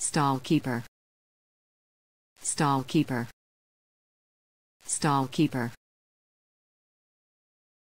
stall keeper stall keeper stall keeper